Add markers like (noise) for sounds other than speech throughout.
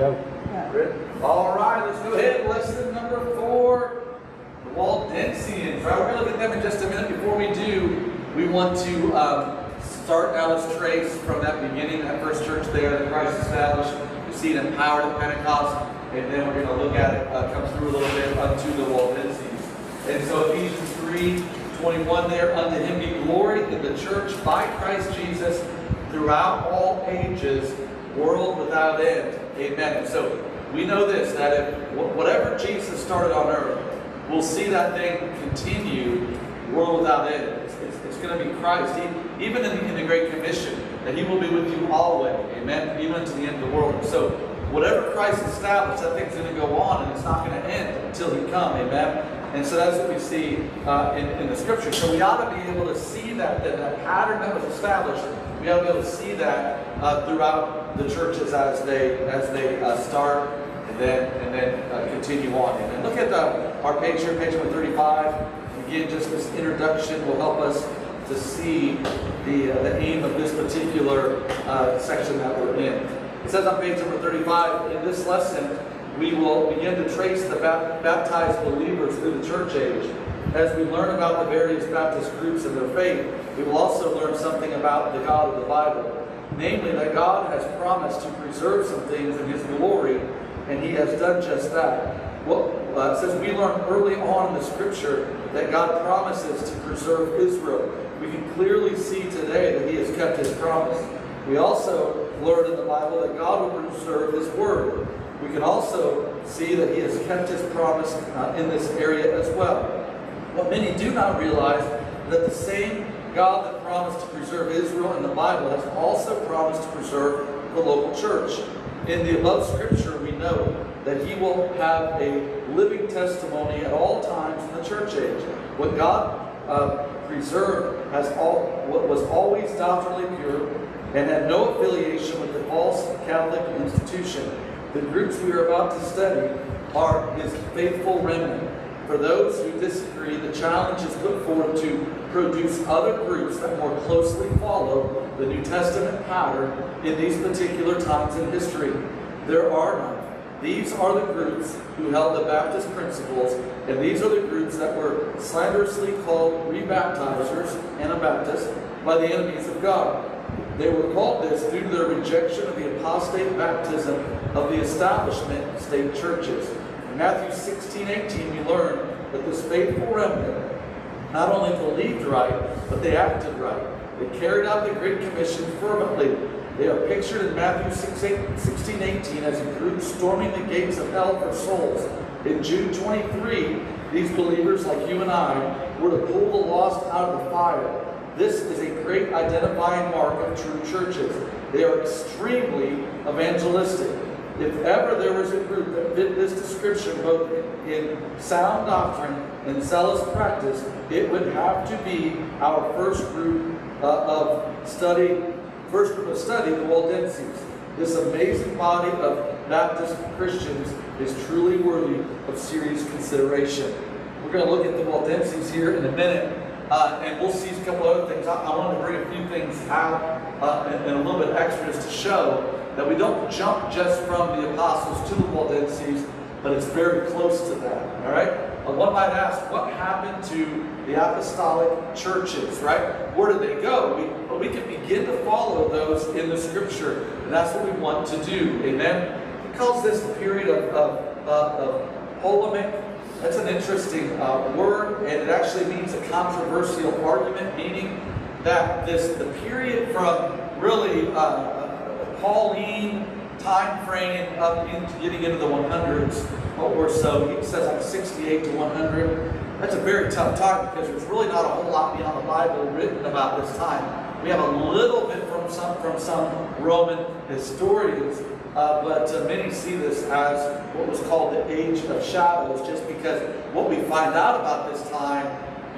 Go. All right, let's go ahead. Lesson number four, the Waldensians. Right, we're going to look at them in just a minute. Before we do, we want to um, start. Let's trace from that beginning, that first church there that Christ established. We see it empowered at Pentecost, and then we're going to look at it uh, come through a little bit unto the Waldensians. And so Ephesians 3, 21 there, unto him be glory in the church by Christ Jesus throughout all ages, world without end. Amen. So we know this, that if whatever Jesus started on earth, we'll see that thing continue world without end. It's, it's, it's going to be Christ. He, even in the, in the Great Commission, that he will be with you always. Amen. Even to the end of the world. So whatever Christ established, that thing's going to go on and it's not going to end until he come. Amen. And so that's what we see uh, in, in the scripture. So we ought to be able to see that, that, that pattern that was established. We ought to be able to see that uh, throughout the churches as they as they uh, start and then and then uh, continue on. And then look at the, our page here, page number 35. Again, just this introduction will help us to see the, uh, the aim of this particular uh, section that we're in. It says on page number 35, in this lesson, we will begin to trace the baptized believers through the church age. As we learn about the various Baptist groups and their faith, we will also learn something about the God of the Bible. Namely, that God has promised to preserve some things in His glory, and He has done just that. Well, uh, says we learn early on in the Scripture that God promises to preserve Israel. We can clearly see today that He has kept His promise. We also learn in the Bible that God will preserve His Word. We can also see that he has kept his promise uh, in this area as well. What many do not realize that the same God that promised to preserve Israel in the Bible has also promised to preserve the local church. In the above scripture, we know that he will have a living testimony at all times in the church age. What God uh, preserved has all what was always doctrinally pure and had no affiliation with the false Catholic institution the groups we are about to study are his faithful remnant. For those who disagree, the challenge is put forth to produce other groups that more closely follow the New Testament pattern in these particular times in history. There are none. These are the groups who held the Baptist principles, and these are the groups that were slanderously called rebaptizers, Anabaptists, by the enemies of God. They were called this due to their rejection of the apostate baptism of the establishment state churches. Matthew 16, 18, we learn that this faithful remnant not only believed right, but they acted right. They carried out the Great Commission fervently. They are pictured in Matthew 16, 18 as a group storming the gates of hell for souls. In Jude 23, these believers, like you and I, were to pull the lost out of the fire. This is a great identifying mark of true churches. They are extremely evangelistic. If ever there was a group that fit this description, both in sound doctrine and zealous practice, it would have to be our first group uh, of study, first group of study, the Waldenses. This amazing body of Baptist Christians is truly worthy of serious consideration. We're going to look at the Waldenses here in a minute. Uh, and we'll see a couple other things. I, I wanted to bring a few things out uh, and, and, a little bit extra just to show that we don't jump just from the apostles to the Waldenses, but it's very close to that. All right? Uh, one might ask, what happened to the apostolic churches, right? Where did they go? We, but we can begin to follow those in the scripture, and that's what we want to do. Amen? He calls this the period of, of, of polemic that's an interesting uh, word, and it actually means a controversial argument, meaning that this the period from really uh Pauline time frame up into getting into the 100s or so. He says like 68 to 100. That's a very tough time because there's really not a whole lot beyond the Bible written about this time. We have a little bit from some from some Roman historians, uh, but uh, many see this as what was called the Age of Shadows, just because what we find out about this time,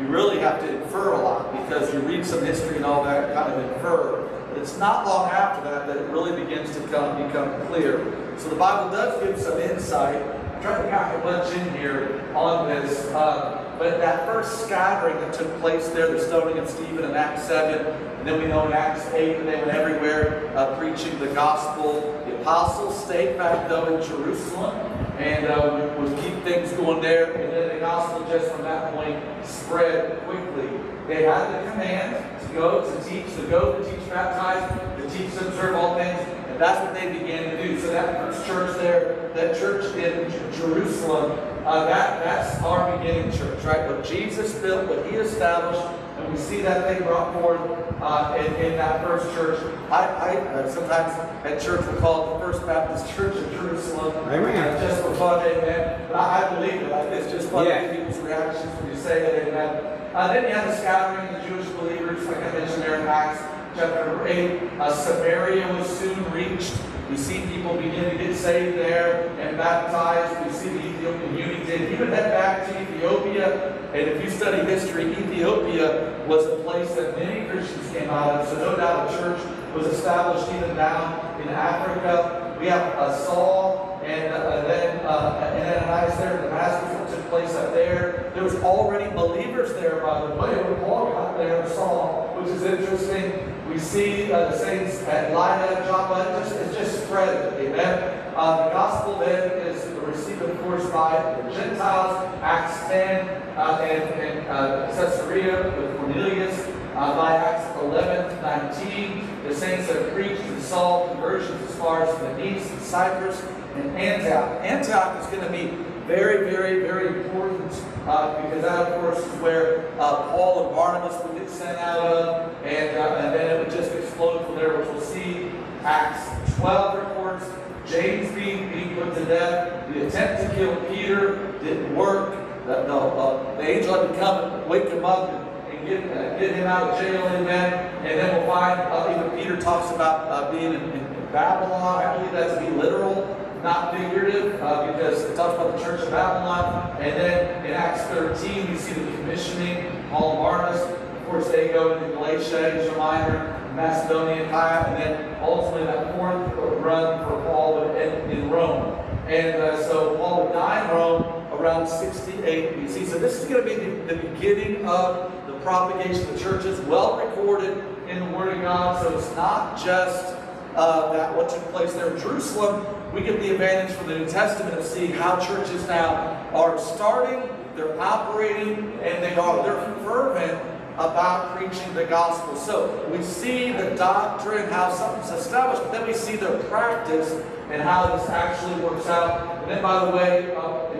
you really have to infer a lot because you read some history and all that, kind of infer. It's not long after that that it really begins to come, become clear. So the Bible does give some insight. I'm trying to pack a bunch in here on this. Uh, but that first scattering that took place there, the stoning of Stephen in Acts 7, and then we know in Acts 8 that they went everywhere uh, preaching the gospel, the apostles stayed back though in Jerusalem and uh, would, keep things going there. And then the gospel just from that point spread quickly. They had the command go to teach, to go to teach, baptize, to teach, to observe all things. And that's what they began to do. So that first church there, that church in Jerusalem, uh, that, that's our beginning church, right? What Jesus built, what he established, and we see that thing brought forth uh, in, in, that first church. I, I uh, sometimes at church we call it the First Baptist Church of Jerusalem. Amen. just for fun, amen. But I, I believe it. It's just fun yeah. people's reactions when you say it, amen. Uh, then you have the scattering of the Jewish believers, like I mentioned there in Acts chapter number 8. Uh, Samaria was soon reached. We see people begin to get saved there and baptized. We see the Ethiopian eunuch did even head back to Ethiopia. And if you study history, Ethiopia was a place that many Christians came out of. So no doubt a church was established even down in Africa. We have uh, Saul and uh, then uh, and Ananias there in took place up there. There was already believers there, by the way, when Paul got there and saw, which is interesting. We see uh, the saints at Lydda, Joppa, it just, it's just spread. Amen. Uh, the gospel then is received, of course, by the Gentiles, Acts 10, uh, and, and uh, Caesarea with Cornelius. Uh, by Acts 11, 19, the saints have preached and saw conversions as far as Phenice and Cyprus and Antioch. Antioch is going to be very, very, very important uh, because that, of course, is where uh, Paul and Barnabas would get sent out of, and, uh, and then it would just explode from there, which we'll see. Acts 12 reports James being, being put to death. The attempt to kill Peter didn't work. The, the, uh, the angel had to come and wake him up and, and get, uh, get him out of jail, amen. And then we'll find, uh, even Peter talks about being in, in Babylon. I believe that's to be literal not figurative, uh, because it talks about the church of And then in Acts 13, we see the commissioning, Paul and Barnabas. Of course, they go into Galatia, Asia Minor, Macedonia, Achaia, and then ultimately that fourth run for Paul would end in Rome. And uh, so Paul would die in Rome around 68 BC. So this is going to be the, the beginning of the propagation of the church. It's well recorded in the Word of God. So it's not just uh, that what took place there in Jerusalem, we get the advantage from the New Testament of seeing how churches now are starting, they're operating, and they are they're fervent about preaching the gospel. So we see the doctrine, how something's established, but then we see the practice and how this actually works out. And then, by the way, uh,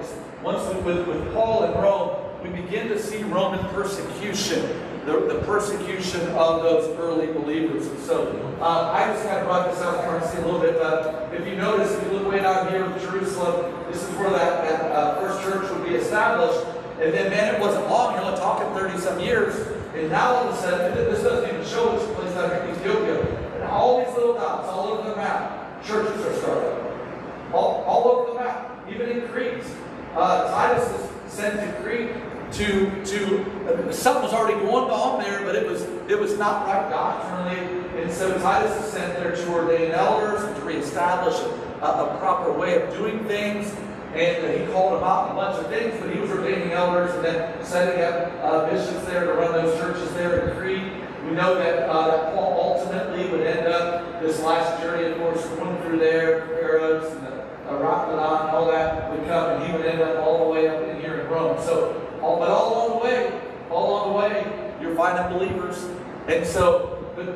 once we, with, with Paul in Rome, we begin to see Roman persecution the, the persecution of those early believers. And so uh, I just kind of brought this out for to see a little bit. Uh, if you notice, if you look way down here in Jerusalem, this is where that, that uh, first church would be established. And then, man, it wasn't long. You're only talking 30 some years. And now all of a sudden, this doesn't even show which place out here in Ethiopia. And all these little dots all over the map, churches are started. All, all over the map, even in Crete. Uh, Titus is sent to Crete to to something was already going on there, but it was it was not right doctrinally. And so Titus is sent there to ordain elders and to reestablish a, a proper way of doing things. And he called them out a bunch of things, but he was ordaining elders and then setting up uh, bishops there to run those churches there in Crete. We know that, uh, that Paul ultimately would end up this last journey, of course, going through there, Pharos and the uh, Rockladon and all that would come, and he would end up all the way up in here in Rome. So all, but all along the way, all along the way, you're finding believers. And so, and,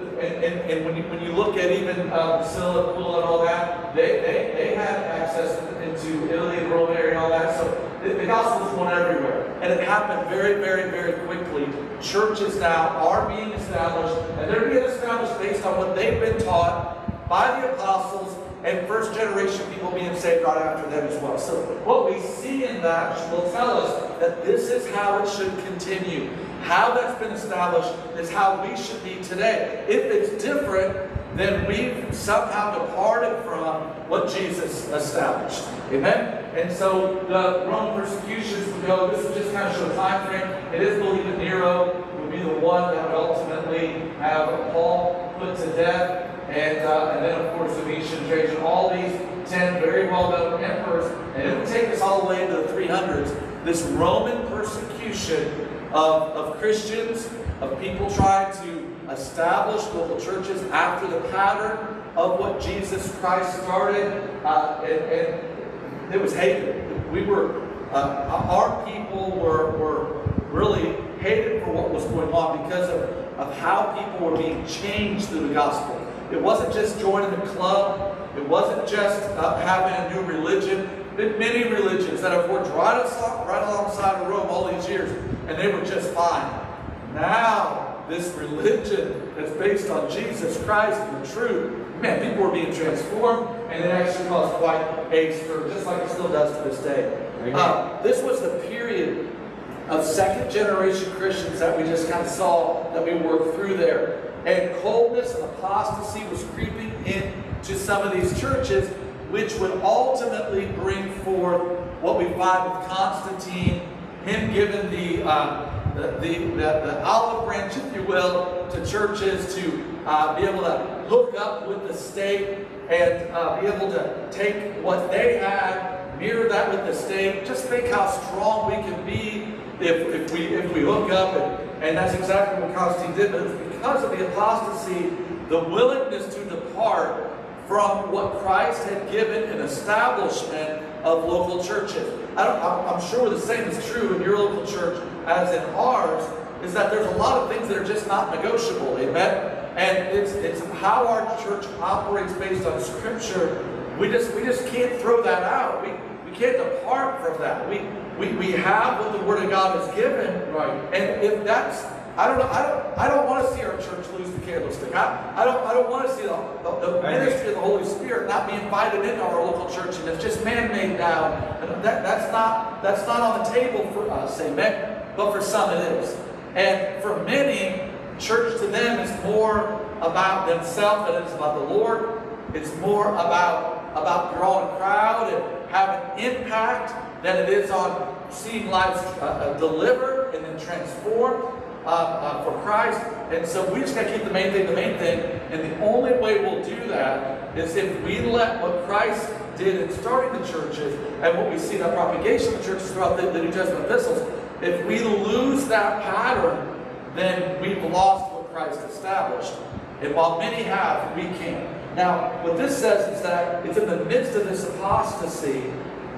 and, and when, you, when you look at even uh, Priscilla, Aquila, and all that, they, they, they had access into Italy and Rome area and all that. So the, the gospel going everywhere. And it happened very, very, very quickly. Churches now are being established, and they're being established based on what they've been taught by the apostles and first generation people being saved right after them as well. So what we see in that will tell us that this is how it should continue. How that's been established is how we should be today. If it's different, then we've somehow departed from what Jesus established. Amen? And so the Roman persecutions would go, this would just kind of show a time frame. It is believed that Nero would be the one that would ultimately have Paul put to death. And, uh, and then, of course, Domitian, Trajan, all these 10 very well-known emperors. And it would take us all the way into the 300s. This Roman persecution of, of Christians, of people trying to establish local churches after the pattern of what Jesus Christ started, uh, and, and, it was hated. We were, uh, our people were, were really hated for what was going on because of, of how people were being changed through the gospel. It wasn't just joining the club. It wasn't just uh, having a new religion. Many religions that have worked right, right alongside of Rome all these years, and they were just fine. Now, this religion that's based on Jesus Christ and the truth, man, people were being transformed, and it actually caused quite a stir, just like it still does to this day. Uh, this was the period of second generation Christians that we just kind of saw that we worked through there. And coldness and apostasy was creeping into some of these churches, which would ultimately bring forth what we find with Constantine, him giving the, uh, the, the, the, olive branch, if you will, to churches to uh, be able to hook up with the state and uh, be able to take what they had, mirror that with the state. Just think how strong we can be if, if, we, if we hook up. And, and that's exactly what Constantine did. But it's because of the apostasy, the willingness to depart from what Christ had given an establishment of local churches. I am sure the same is true in your local church as in ours, is that there's a lot of things that are just not negotiable, amen? And it's, it's how our church operates based on Scripture. We just, we just can't throw that out. We, we can't depart from that. We, we, we have what the Word of God has given. Right. And if that's I don't know. I don't. I don't want to see our church lose the candlestick. I, I don't. I don't want to see the, the, the ministry of the Holy Spirit not be invited into our local church and it's just man-made now. That, that's not. That's not on the table for us. Amen. But for some it is. And for many, church to them is more about themselves than it's about the Lord. It's more about about drawing a crowd and having impact than it is on seeing lives uh, uh delivered and then transformed uh, uh, for Christ. And so we just got to keep the main thing the main thing. And the only way we'll do that is if we let what Christ did in starting the churches and what we see in the propagation of the churches throughout the, the New Testament epistles, if we lose that pattern, then we've lost what Christ established. And while many have, we can't. Now, what this says is that it's in the midst of this apostasy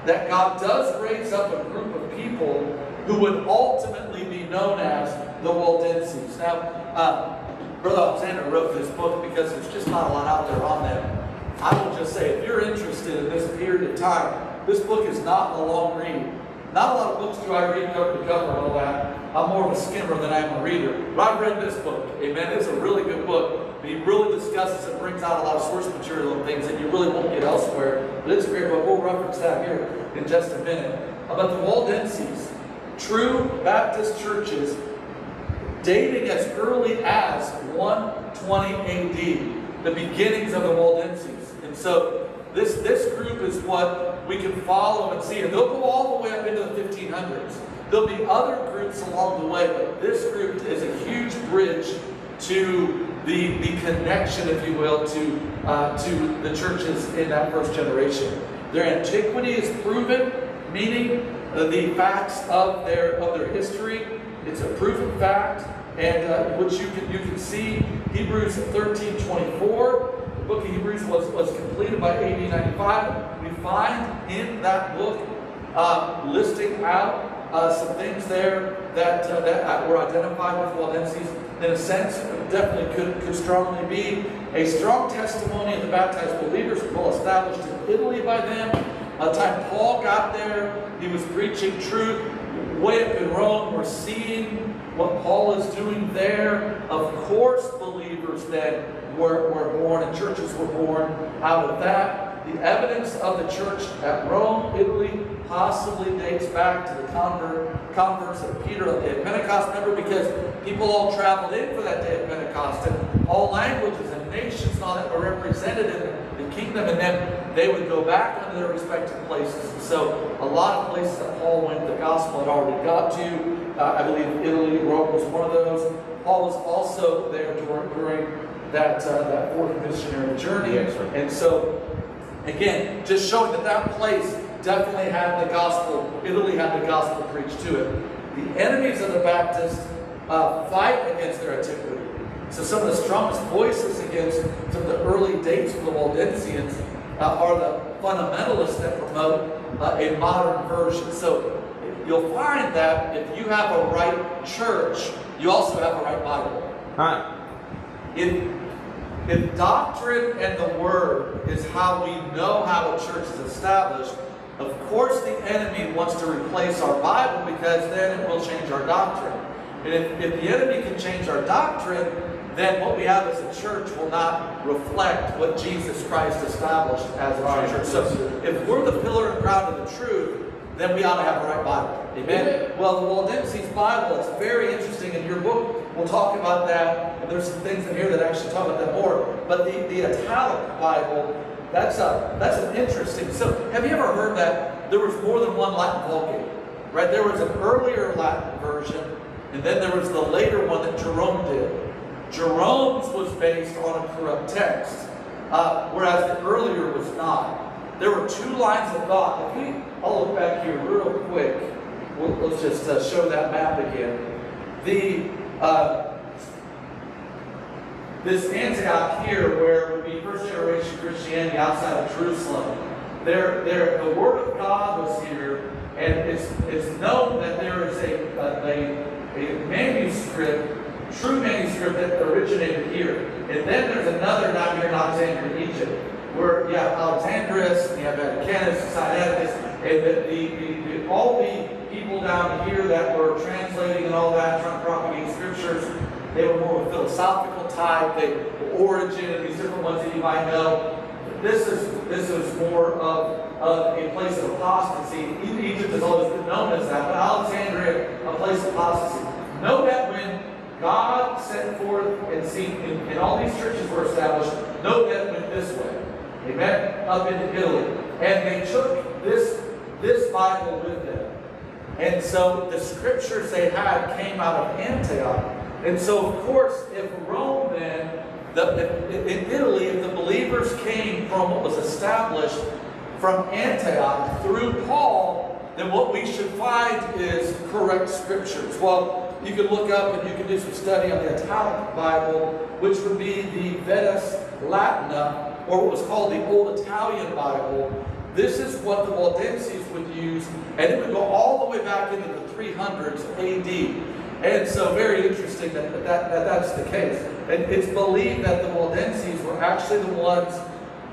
that God does raise up a group of people who would ultimately be known as the Waldenses. Now, uh, Brother Alexander wrote this book because there's just not a lot out there on them. I will just say, if you're interested in this period of time, this book is not a long read. Not a lot of books do I read cover to cover all that. I'm more of a skimmer than I am a reader. But I've read this book. Amen. It's a really good book. He really discusses and brings out a lot of source material and things that you really won't get elsewhere. But it's a great book. We'll reference that here in just a minute. About the Waldenses, true Baptist churches dating as early as 120 AD, the beginnings of the Waldenses. And so this, this group is what we can follow and see. And they'll go all the way up into the 1500s. There'll be other groups along the way, but this group is a huge bridge to the, the connection, if you will, to, uh, to the churches in that first generation. Their antiquity is proven, meaning the facts of their, of their history. It's a proven fact, and uh, which you can, you can see Hebrews 13 24 The book of Hebrews was, was completed by AD 95. We find in that book uh, listing out uh, some things there that, uh, that were identified with Waldenses. In a sense, definitely could, could strongly be a strong testimony of the baptized believers, well established in Italy by them. By the time Paul got there, he was preaching truth. Way up in Rome, we're seeing what Paul is doing there. Of course, believers then were, were born and churches were born out of that. The evidence of the church at Rome, Italy, possibly dates back to the convert, converts of Peter on the day of Pentecost. Remember, because people all traveled in for that day of Pentecost, and all languages and nations and all that were represented in kingdom, and then they would go back into their respective places. And so, a lot of places that Paul went, the gospel had already got to. Uh, I believe Italy, Rome was one of those. Paul was also there during, during that, uh, that fourth missionary journey. Yes, and so, again, just showing that that place definitely had the gospel, Italy had the gospel preached to it. The enemies of the Baptists uh, fight against their antiquity. So some of the strongest voices against some of the early dates of the Waldensians uh, are the fundamentalists that promote uh, a modern version. So you'll find that if you have a right church, you also have a right Bible. はい If, if doctrine and the word is how we know how a church is established, of course the enemy wants to replace our Bible because then it will change our doctrine. And if, if the enemy can change our doctrine, then what we have as a church will not reflect what Jesus Christ established as a Right. church. So if we're the pillar and ground of the truth, then we ought to have the right Bible. Amen? Well, the Waldenses Bible, it's very interesting. In your book, we'll talk about that. And there's some things in here that actually talk about that more. But the, the Italic Bible, that's a that's an interesting. So have you ever heard that there was more than one Latin Vulgate? Right? There was an earlier Latin version, and then there was the later one that Jerome did. Jerome's was based on a corrupt text, uh, whereas the earlier was not. There were two lines of thought. If we, I'll look back here real quick. We'll, let's just uh, show that map again. The uh, this Antioch here, where would be first generation Christianity outside of Jerusalem, there, there, the Word of God was here, and it's, it's known that there is a, a, a manuscript, true manuscript that originated here. And then there's another down here in Alexandria, Egypt, where you have Alexandrus, and you have Vaticanus, Sinaiticus, and the, the, the, the, all the people down here that were translating and all that, trying to propagate scriptures, they were more of a philosophical type. They origin of these different ones that you might know. This is this is more of, of a place of apostasy. Egypt is always been known as that, but Alexandria, a place of apostasy. Know that when God set forth and seen and, and all these churches were established, know that went this way. They met Up into Italy. And they took this this Bible with them. And so the scriptures they had came out of Antioch. And so, of course, if Rome then, the, in Italy, if the believers came from what was established from Antioch through Paul, then what we should find is correct scriptures. Well, you can look up and you can do some study on the Italic Bible, which would be the Vetus Latina, or what was called the Old Italian Bible. This is what the Waldenses would use, and it would go all the way back into the 300s AD. And so, very interesting that, that, that that's the case. And it's believed that the Waldenses were actually the ones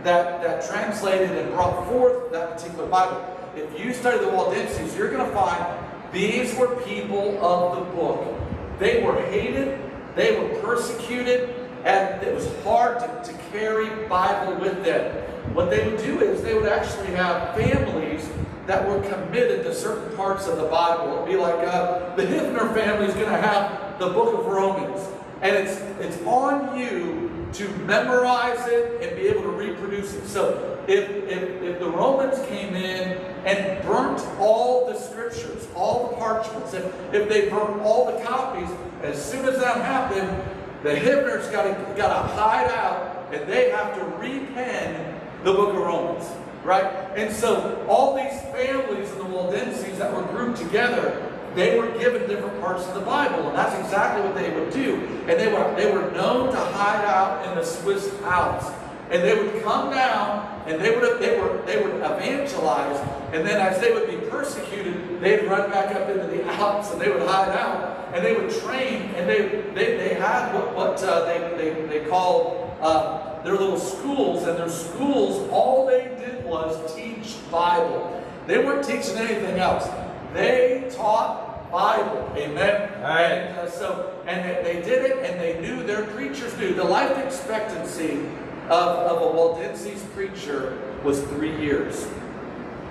that, that translated and brought forth that particular Bible. If you study the Waldenses, you're going to find these were people of the book. They were hated, they were persecuted, and it was hard to, to carry Bible with them. What they would do is they would actually have families that were committed to certain parts of the Bible. It'd be like uh, the Hivner family is going to have the book of Romans. And it's, it's on you to memorize it and be able to reproduce it. So if, if, if the Romans came in and burnt all the scriptures, all the parchments, if, if they burnt all the copies, as soon as that happened, the Hivners got to, got to hide out and they have to repen the book of Romans. Right? And so all these families in the Waldenses that were grouped together, they were given different parts of the Bible, and that's exactly what they would do. And they were they were known to hide out in the Swiss Alps. And they would come down and they would they were they would evangelize, and then as they would be persecuted, they'd run back up into the Alps and they would hide out and they would train and they they, they had what, what uh, they, they they called uh, their little schools and their schools all they did was teach Bible. They weren't teaching anything else. They taught Bible. Amen. Right. And uh, so, and they, did it, and they knew their preachers knew the life expectancy of, of a Waldenses preacher was three years.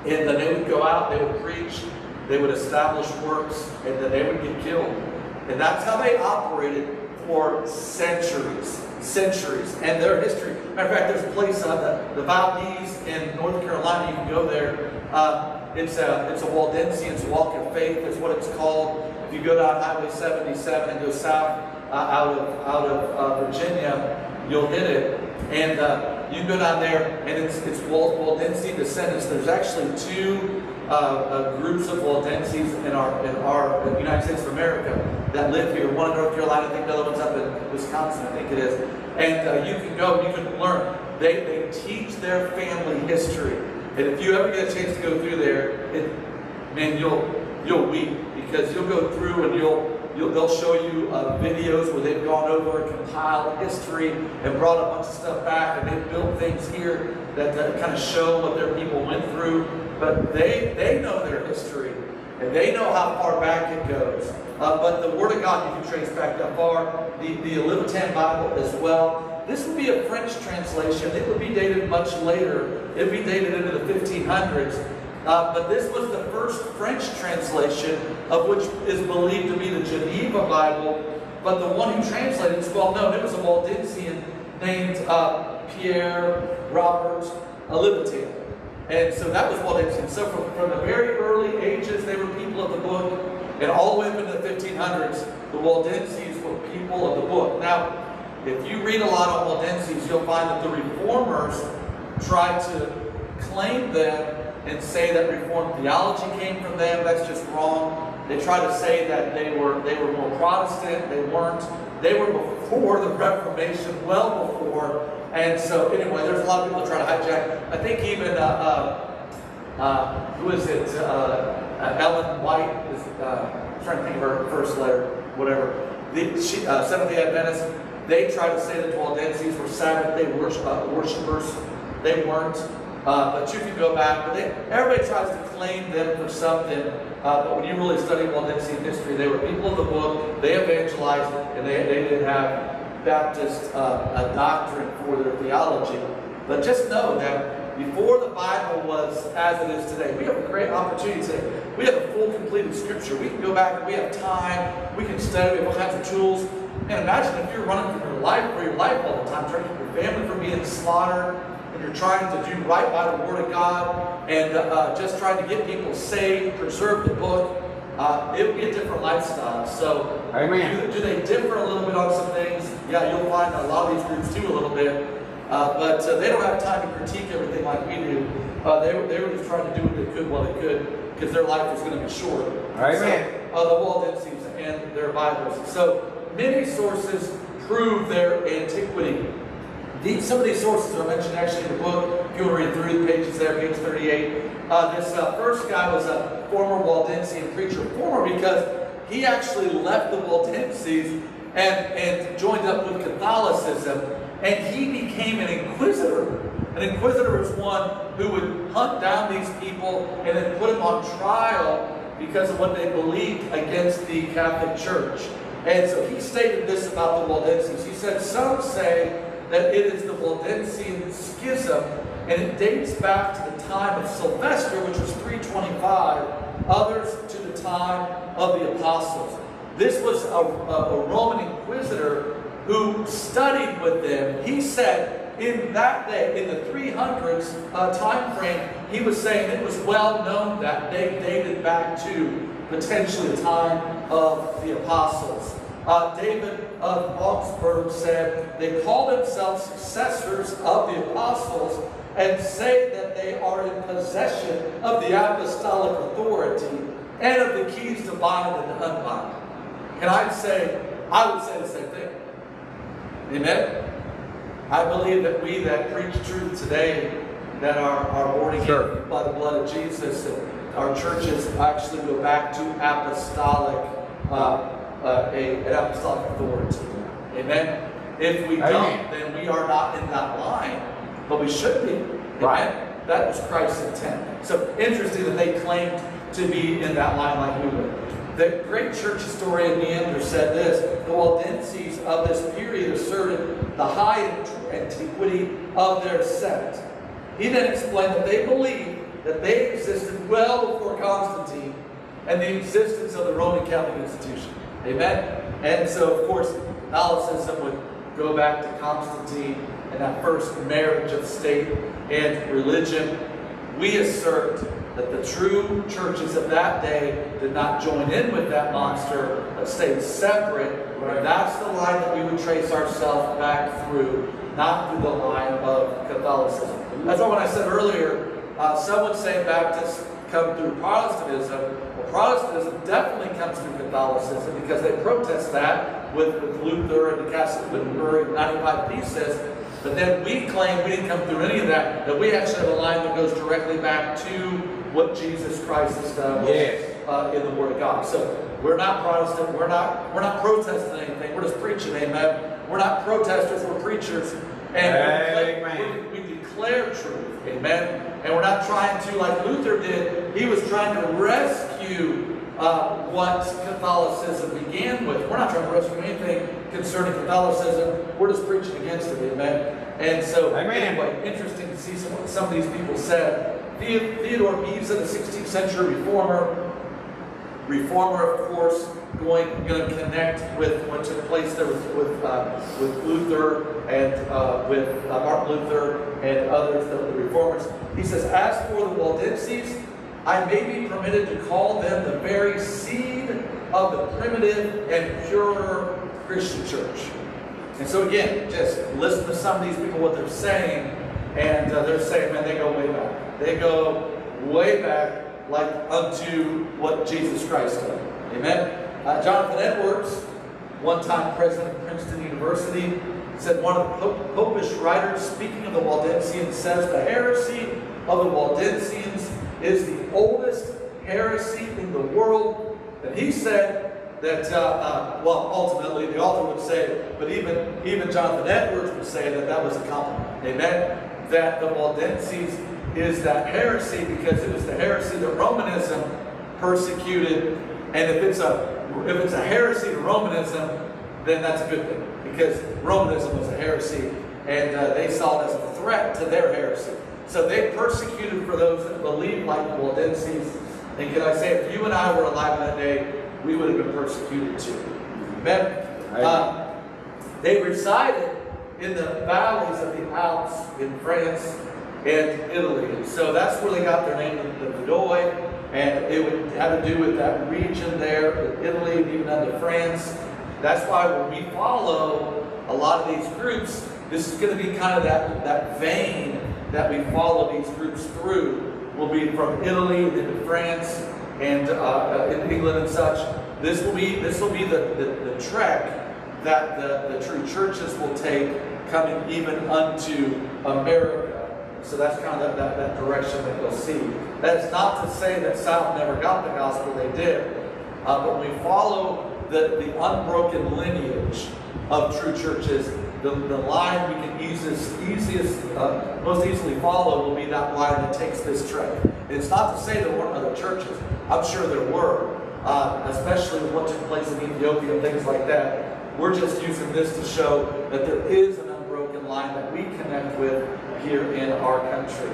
And then they would go out, they would preach, they would establish works, and then they would get killed. And that's how they operated for centuries, centuries, and their history. Matter of fact, there's a place, uh, the, the Valdese in North Carolina, you can go there. Uh, it's a, it's a Waldensians Walk of Faith, is what it's called. If you go down Highway 77 and go south uh, out of, out of uh, Virginia, you'll hit it. And uh, you go down there, and it's, it's Waldensian descendants. There's actually two uh, uh, groups of Waldenses in our in our in United States of America that live here. One in North Carolina, I think the other one's up in Wisconsin, I think it is. And uh, you can go, you can learn. They, they teach their family history. And if you ever get a chance to go through there, it, man, you'll you'll weep because you'll go through and you'll You'll, they'll show you uh, videos where they've gone over and compiled history and brought a bunch of stuff back, and they've built things here that, that kind of show what their people went through. But they they know their history, and they know how far back it goes. Uh, but the Word of God, you can trace back that far. The, the Olivetan Bible as well. This would be a French translation. It would be dated much later. It would be dated into the 1500s. Uh, but this was the first French translation of which is believed to be the Geneva Bible. But the one who translated is well known. It was a Waldensian named uh, Pierre Robert Olivetan. And so that was Waldensian. So from, from the very early ages, they were people of the book. And all the way up into the 1500s, the Waldenses were people of the book. Now, if you read a lot of Waldenses, you'll find that the reformers tried to claim them and say that Reformed theology came from them. That's just wrong. They try to say that they were they were more Protestant. They weren't. They were before the (laughs) Reformation, well before. And so anyway, there's a lot of people trying to hijack. I think even uh, uh, uh, who is it? Uh, uh, Ellen White is uh, trying to think of her first letter, whatever. The she, Seventh Day Adventists. They try to say the Waldenses were Sabbath day worship, worshipers. They weren't. Uh, but you can go back, but they, everybody tries to claim them for something. Uh, but when you really study Waldensian history, they were people of the book, they evangelized, and they, they didn't have Baptist uh, a doctrine for their theology. But just know that before the Bible was as it is today, we have a great opportunity today. We have a full, completed scripture. We can go back, we have time, we can study, we have all kinds of tools. And imagine if you're running for your life for your life all the time, trying to keep your family from being slaughtered, and you're trying to do right by the Word of God and uh, just trying to get people saved, preserve the book, uh, it would be a different lifestyle. So, Amen. Do, do, they differ a little bit on some things? Yeah, you'll find a lot of these groups do a little bit. Uh, but uh, they don't have time to critique everything like we do. Uh, they, were, they were just trying to do what they could while they could because their life was going to be short. Amen. So, uh, the Waldenses and their Bibles. So many sources prove their antiquity. These, some of these sources are mentioned actually in the book. If you want to read through the pages there, page 38. Uh, this uh, first guy was a former Waldensian preacher. Former because he actually left the Waldenses and, and joined up with Catholicism. And he became an inquisitor. An inquisitor is one who would hunt down these people and then put them on trial because of what they believed against the Catholic Church. And so he stated this about the Waldenses. He said, Some say that it is the Waldensian schism, and it dates back to the time of Sylvester, which was 325, others to the time of the apostles. This was a, a, a Roman inquisitor who studied with them. He said, in that day, in the 300s uh, time frame, he was saying it was well known that they dated back to potentially the time of the apostles. Uh, David of Augsburg said, they call themselves successors of the apostles and say that they are in possession of the apostolic authority and of the keys to bind and to unbind. And I'd say, I would say the same thing. Amen? I believe that we that preach truth today, that are, are born again sure. by the blood of Jesus, our churches actually go back to apostolic uh, uh, a, an apostolic authority. Amen? If we don't, then we are not in that line, but we should be. Amen? Right. That was Christ's intent. So interesting that they claimed to be in that line like we were. The great church historian Neander said this The Waldenses of this period asserted the high antiquity of their sect. He then explained that they believed that they existed well before Constantine and the existence of the Roman Catholic institution. Amen? And so, of course, Catholicism would go back to Constantine and that first marriage of state and religion. We assert that the true churches of that day did not join in with that monster, but stayed separate. Right. That's the line that we would trace ourselves back through, not through the line of Catholicism. That's why when I said earlier, uh, some would say Baptists come through Protestantism. Well, Protestantism definitely comes through Catholicism because they protest that with, with Luther and the Catholic Wittenberg 95 Thesis. But then we claim we didn't come through any of that, that we actually have a line that goes directly back to what Jesus Christ established Yes. uh, in the Word of God. So we're not Protestant. We're not we're not protesting anything. We're just preaching. Amen. We're not protesters. We're preachers. And Amen. we, we declare truth. Amen. And we're not trying to, like Luther did, he was trying to rescue uh, what Catholicism began with. We're not trying to rescue anything concerning Catholicism. We're just preaching against it. Amen. And so, Amen. anyway, interesting to see some, what some of these people said. The- Theodore Beza, the 16th century reformer, reformer, of course, going going to connect with what took place there with with, uh, with Luther and uh, with uh, Martin Luther and others, the, the reformers. He says, as for the Waldenses, I may be permitted to call them the very seed of the primitive and pure Christian church. And so again, just listen to some of these people, what they're saying, and uh, they're saying, man, they go way back. They go way back like unto what Jesus Christ did. Amen? Uh, Jonathan Edwards, one-time president of Princeton University, said one of the popish writers, speaking of the Waldensians, says the heresy of the Waldensians is the oldest heresy in the world. And he said that, uh, uh, well, ultimately the author would say, but even, even Jonathan Edwards would say that that was a compliment. Amen? That the Waldenses is that heresy because it was the heresy that Romanism persecuted. And if it's a if it's a heresy to Romanism, then that's a good thing because Romanism was a heresy, and uh, they saw it as a threat to their heresy. So they persecuted for those that believed like the Waldenses. And can I say, if you and I were alive that day, we would have been persecuted too. Amen. Uh, they resided in the valleys of the Alps in France and Italy. So that's where they got their name, the Vaudois. And it would have to do with that region there, in Italy, and even under France. That's why when we follow a lot of these groups, this is going to be kind of that, that vein that we follow these groups through. Will be from Italy into France and uh, in England and such. This will be this will be the, the, the trek that the, the true churches will take coming even unto America. So that's kind of that, that, that direction that you'll see. That's not to say that South never got the gospel, they did. Uh, but we follow the, the unbroken lineage of true churches. The, the line we can easiest, easiest uh, most easily follow will be that line that takes this trek. It's not to say there weren't other churches. I'm sure there were, uh, especially what took place in Ethiopia and things like that. We're just using this to show that there is an unbroken line that we connect with here in our country.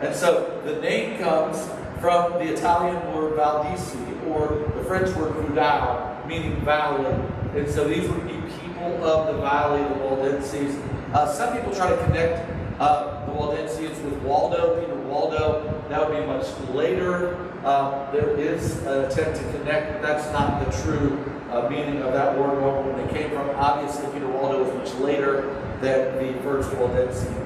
And so the name comes from the Italian word Valdisi or the French word Rudao, meaning valley. And so these would be people of the valley, the Waldenses. Uh, some people try to connect uh, the Waldensians with Waldo, Peter Waldo. That would be much later. Um, there is an attempt to connect, but that's not the true uh, meaning of that word or where they came from. Obviously, Peter Waldo was much later than the first Waldensians.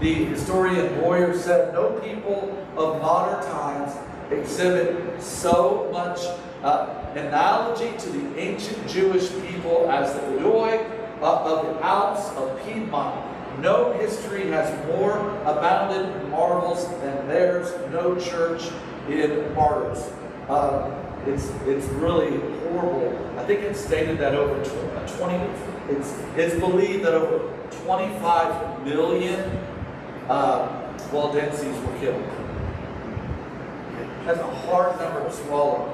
The historian Boyer said, no people of modern times exhibit so much uh, analogy to the ancient Jewish people as the Vaudois uh, of the Alps of Piedmont. No history has more abounded marvels than theirs, no church in martyrs. Uh, it's, it's really horrible. I think it's stated that over 20, it's, it's believed that over 25 million uh, Waldenses were killed. That's a hard number to swallow.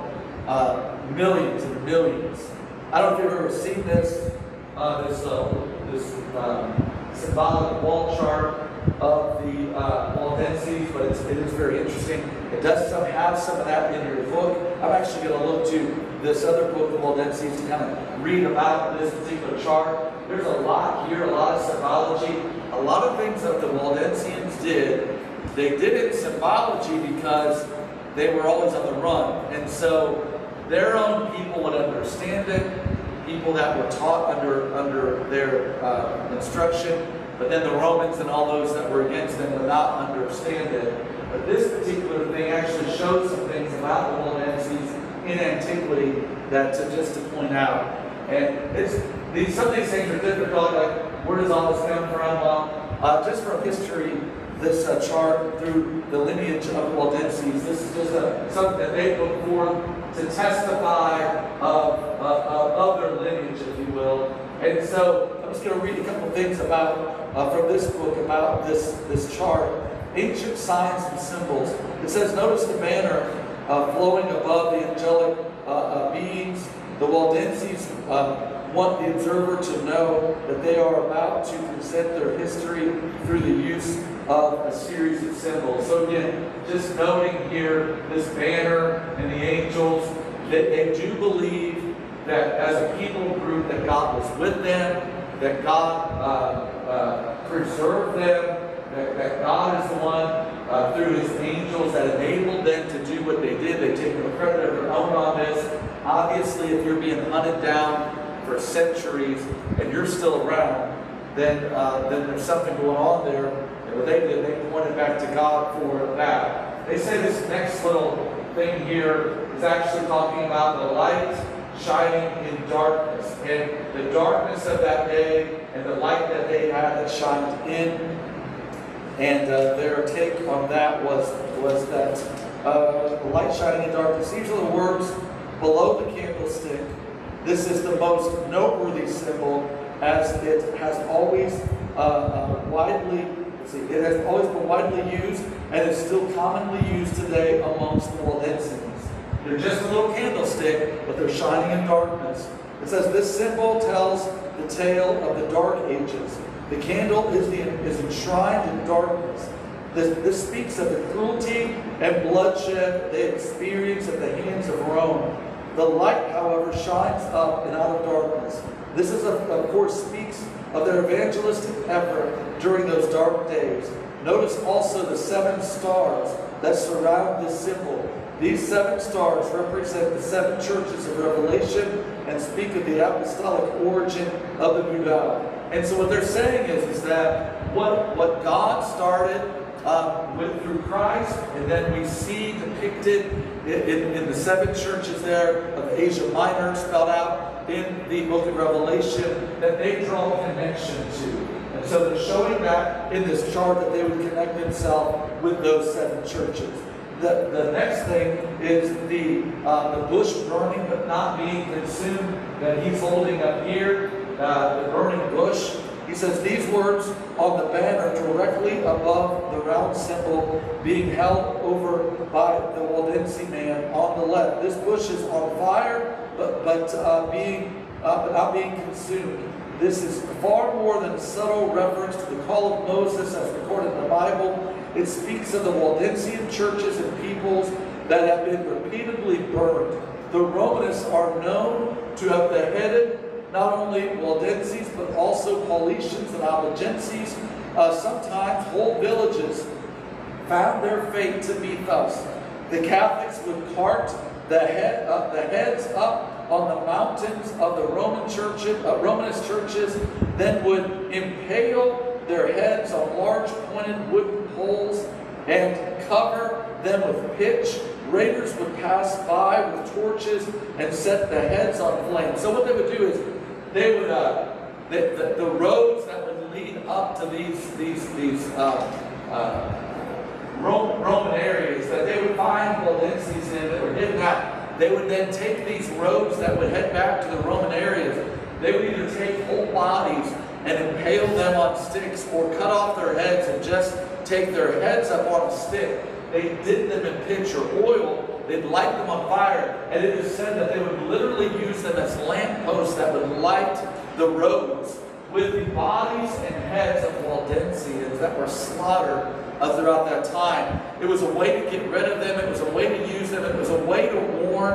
Uh, millions and millions. I don't know if you've ever seen this, uh, this, uh, this um, symbolic wall chart of the uh, Waldenses, but it's, it is very interesting. It does some, have some of that in your book. I'm actually going to look to this other book, the Waldenses, to kind of read about this particular chart. There's a lot here, a lot of symbology, a lot of things that the Waldensians did. They did it in symbology because they were always on the run. And so their own people would understand it, people that were taught under, under their uh, instruction, but then the Romans and all those that were against them would not understand it. But this particular thing actually shows some things about the Waldenses in antiquity that to, just to point out. And it's these some of these things are difficult. Like where does all this come from? Well, uh, just from history, this uh, chart through the lineage of Waldenses. This is just a, something that they put forth to testify of, uh, of their lineage, if you will. And so I'm just going to read a couple things about uh, from this book about this this chart. Ancient signs and symbols. It says, notice the banner uh, flowing above the angelic uh, uh, beings. The Waldenses um, want the observer to know that they are about to present their history through the use of a series of symbols. So again, just noting here this banner and the angels, that they do believe that as a people group that God was with them, that God uh, uh, preserved them, that, that God is the one uh, through his angels that enabled them to do what they did. They take no credit of their own on this. Obviously, if you're being hunted down for centuries and you're still around, then, uh, then there's something going on there. And what they did, they pointed back to God for that. They say this next little thing here is actually talking about the light shining in darkness. And the darkness of that day and the light that they had that shined in and uh, their take on that was, was that uh, light shining in darkness. These are the words below the candlestick. This is the most noteworthy symbol as it has always uh, uh widely, see, it has always been widely used and is still commonly used today amongst the Waldensians. They're just a little candlestick, but they're shining in darkness. It says this symbol tells the tale of the dark ages the candle is, the, is enshrined in darkness. This, this speaks of the cruelty and bloodshed they experienced at the hands of Rome. The light, however, shines up and out of darkness. This is, of, of course, speaks of their evangelistic effort during those dark days. Notice also the seven stars that surround this symbol. These seven stars represent the seven churches of Revelation and speak of the apostolic origin of the Vaudois. And so what they're saying is, is that what, what God started um, with through Christ, and then we see depicted in, in, in, the seven churches there of Asia Minor spelled out in the book of Revelation, that they draw a connection to. And so they're showing that in this chart that they would connect themselves with those seven churches. The, the next thing is the, uh, the bush burning but not being consumed that he's holding up here uh, the burning bush. He says these words on the banner directly above the round symbol being held over by the Waldense man on the left. This bush is on fire, but, but, uh, being, uh, but not being consumed. This is far more than a subtle reference to the call of Moses as recorded in the Bible. It speaks of the Waldensian churches and peoples that have been repeatedly burned. The Romanists are known to have beheaded not only Waldenses, but also Paulicians and Albigenses. Uh, sometimes whole villages found their fate to be thus. The Catholics would cart the, head, the heads up on the mountains of the Roman churches, uh, Romanist churches, then would impale their heads on large pointed wooden poles and cover them with pitch. Raiders would pass by with torches and set the heads on flame. So what they would do is they would, uh, the, the, the, roads that would lead up to these, these, these uh, uh, Roman, Roman areas that they would find Waldenses in that were hidden out, they would then take these roads that would head back to the Roman areas. They would either take whole bodies and impale them on sticks or cut off their heads and just take their heads up on a stick. They did them in pitch or oil They'd light them on fire, and it is said that they would literally use them as lampposts that would light the roads with the bodies and heads of Waldensians that were slaughtered uh, throughout that time. It was a way to get rid of them. It was a way to use them. It was a way to warn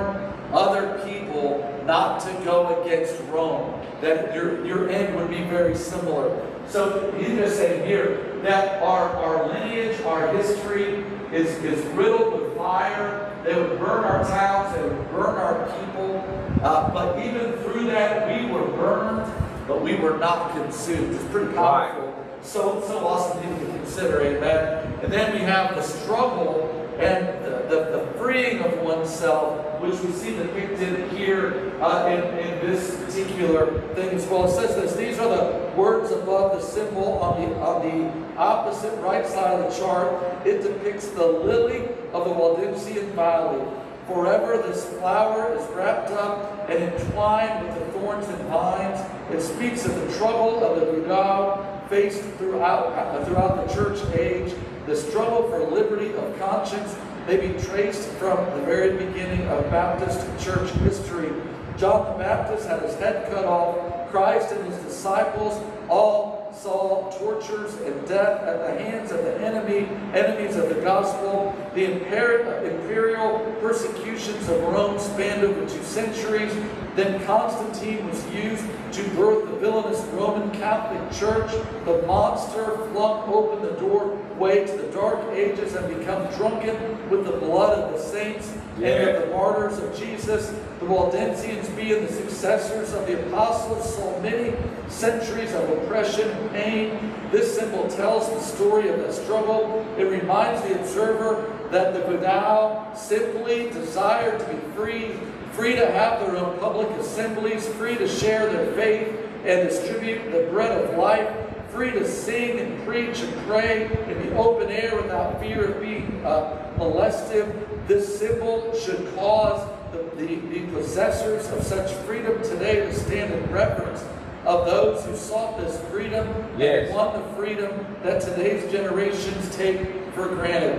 other people not to go against Rome. That your, your end would be very similar. So he's just saying here that our, our lineage, our history is, is riddled with fire they would burn our towns. They would burn our people. Uh, but even through that, we were burned, but we were not consumed. It's pretty powerful so so awesome thing to consider, amen. And then we have the struggle and the, the, the freeing of oneself, which we see depicted here uh, in, in this particular thing as well. It says this, these are the words above the symbol on the, on the opposite right side of the chart. It depicts the lily of the Waldensian Valley. Forever this flower is wrapped up and entwined with the thorns and vines. It speaks of the trouble of the Vaudois faced throughout, uh, throughout the church age. The struggle for liberty of conscience may be traced from the very beginning of Baptist church history. John the Baptist had his head cut off. Christ and his disciples all saw tortures and death at the hands of the enemy, enemies of the gospel. The imperial persecutions of Rome spanned over two centuries. Then Constantine was used to birth the villainous Roman Catholic Church. The monster flung open the doorway to the dark ages and become drunken with the blood of the saints yeah. and of the martyrs of Jesus. The Waldensians, being the successors of the apostles, saw many centuries of oppression and pain. This symbol tells the story of the struggle. It reminds the observer that the Vaudois simply desired to be free, free to have their own public assemblies, free to share their faith and distribute the bread of life, free to sing and preach and pray in the open air without fear of being uh, molested. This symbol should cause the, the, the possessors of such freedom today to stand in reverence of those who sought this freedom yes. and won the freedom that today's generations take for granted.